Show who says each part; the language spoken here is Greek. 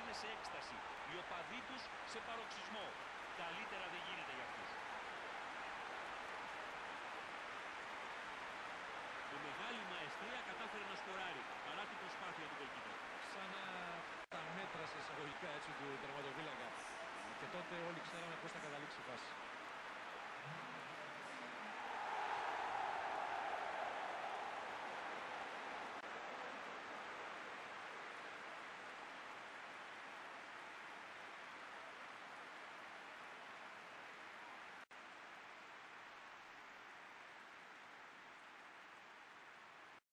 Speaker 1: είναι σε έκσταση. Οι οπαδοί τους σε παροξισμό. Καλύτερα δεν γίνεται για αυτούς. Με μεγάλη μαεστρία κατάφερε να σκοράρει παρά την προσπάθεια του κολκίτα.
Speaker 2: Σαν να τα μέτρα σε εισαγωγικά έτσι του τερματοφύλακα. Και τότε όλοι ξέραμε πώς θα καταλήξει η φάση.